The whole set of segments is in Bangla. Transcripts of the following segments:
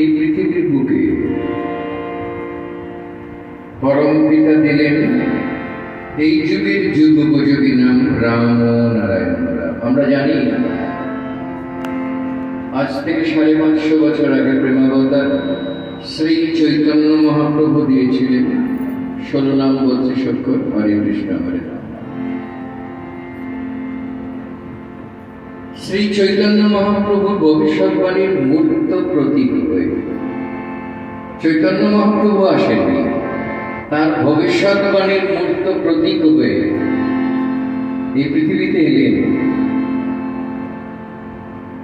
এই পৃথিবীর বুকে পরম পিতা দিলেন, এই যুগের যুগ উপযোগী নাম রাম নারায়ণ আমরা জানি, আজ থেকে সাড়ে পাঁচশো বছর আগে প্রেমাবতার শ্রী চৈতন্য মহাপ্রভু দিয়েছিলেন। ষোলো নাম বলছে শঙ্কর হরে কৃষ্ণ, হরে রাম। শ্রী চৈতন্য মহাপ্রভু ভবিষ্যৎবাণীর মূর্ত প্রতীক হয়ে। চৈতন্য মহাপ্রভু আসেননি তার ভবিষ্যৎবাণীর মূর্ত প্রতীক হয়ে এই পৃথিবীতে এলেন।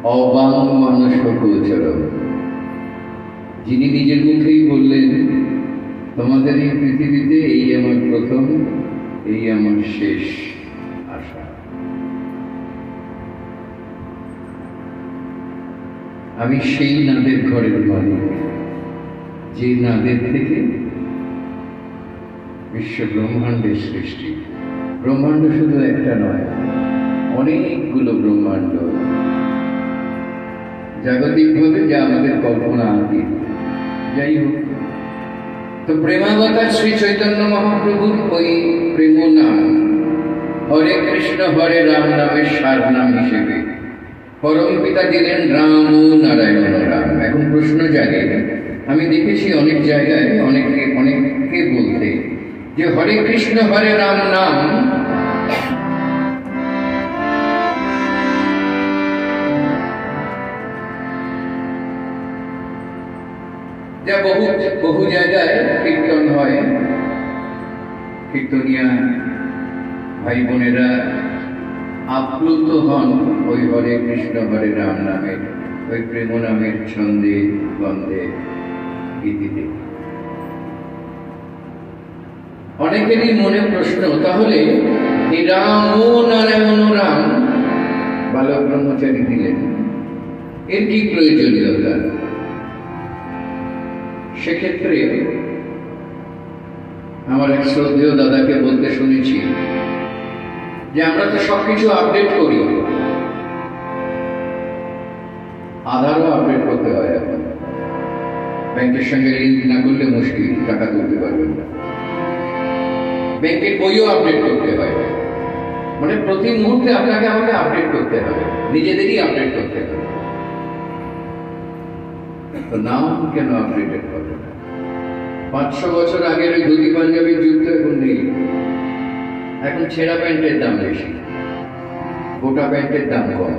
অবাং মানুষ গোচরম যিনি নিজের মুখেই বললেন, তোমাদের এই পৃথিবীতে এই আমার প্রথম, এই আমার শেষ। আমি সেই নাদের ঘরের মালিক যে নাদের থেকে বিশ্ব ব্রহ্মাণ্ডের সৃষ্টি। ব্রহ্মাণ্ড শুধু একটা নয়, অনেকগুলো ব্রহ্মাণ্ড। জাগতিকভাবে যা আমাদের কল্পনা আতীত যাই হোক, তো প্রেমাবতার শ্রী চৈতন্য মহাপ্রভুর ওই প্রেম নাম হরে কৃষ্ণ, হরে রাম নামের সার নাম হিসেবে পরম পিতা দিলেন, রাম ও নারায়ণ, রাম। এখন প্রশ্ন জাগে, আমি দেখেছি অনেক জায়গায় অনেকে, অনেককে বলতে যে, হরে কৃষ্ণ, হরে রাম নাম যা বহু বহু জায়গায় কীর্তন হয়। কীর্তনিয়া ভাই বোনেরা আপ্লুত হন ওই হরে কৃষ্ণ, হরে রাম নামের, ওই প্রেম নামের ছন্দে গন্ধে গীতিতে। অনেকেরই মনে প্রশ্ন, তাহলে রাম ও নারায়ণ রাম বালক ব্রহ্মচারী দিলেন। এর কি প্রয়োজনীয়তা? সেক্ষেত্রে আমার এক শ্রদ্ধেয় দাদাকে বলতে শুনেছি যে আমরা তো সবকিছু আপডেট করি। আধারও আপডেট করতে হয় এখন। ব্যাংকের সঙ্গে লিঙ্ক না করলে মুশকিল, টাকা তুলতে পারবেন না। ব্যাংকের বইও আপডেট করতে হয়। মানে প্রতি মুহূর্তে আপনাকে আমাকে আপডেট করতে হবে। নিজেদেরই আপডেট করতে হবে। তো নাম কেন আপডেটেড হবে পাঁচশো বছর আগের ওই ধুতি পাঞ্জাবির যুদ্ধ এখন নেই। এখন ছেঁড়া প্যান্টের দাম বেশি। গোটা প্যান্টের দাম কম।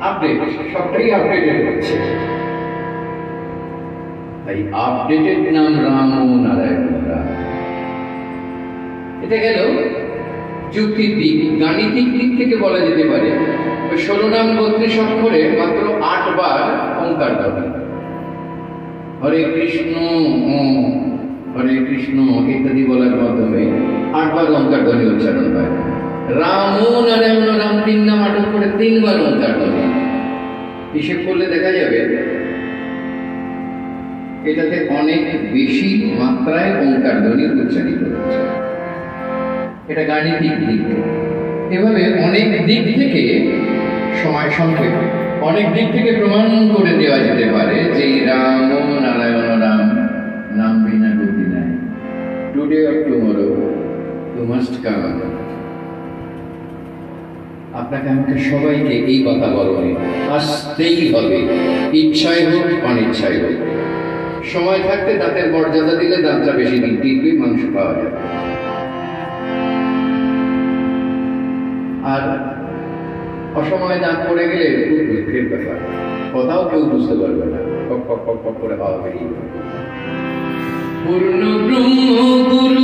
আপডেট সবটাই আপডেটেড হচ্ছে। তাই আপডেটেড নাম রাম নারায়ণ এটা গেল যুক্তির দিক। গাণিতিক দিক থেকে বলা যেতে পারে। ওই ষোলো নাম বত্রিশ অক্ষরে মাত্র আট বার ওঙ্কার দাবি হরে কৃষ্ণ হরে কৃষ্ণ, ইত্যাদি বলার মাধ্যমে আটবার ওঙ্কার ধ্বনি উচ্চারণ হয়। রাম নারায়ণ রাম তিন নাম আটক করে তিনবার ওঙ্কার ধ্বনি। হিসেব করলে দেখা যাবে, এটাতে অনেক বেশি মাত্রায় ওঙ্কার ধ্বনি উচ্চারিত হচ্ছে। এটা গাণিতিক দিক এভাবে অনেক দিক থেকে সময় সংক্ষেপ, অনেক দিক থেকে প্রমাণ করে দেওয়া যেতে পারে যে Ram today or tomorrow to must come আপনাকে আমাকে সবাইকে এই বলবে আসতেই হবে। ইচ্ছায় হোক অনিচ্ছায় হোক। সময় থাকতে দাঁতের মর্যাদা দিলে দাঁতটা বেশি দিন টিকবে, মাংস পাওয়া যাবে। আর অসময়ে দাঁত পড়ে গেলে খুব দুঃখের ব্যাপার। কথাও কেউ বুঝতে পারবে না। কক কক কক করে হাওয়া বেরিয়ে। পূর্ণ ব্রহ্ম গুরু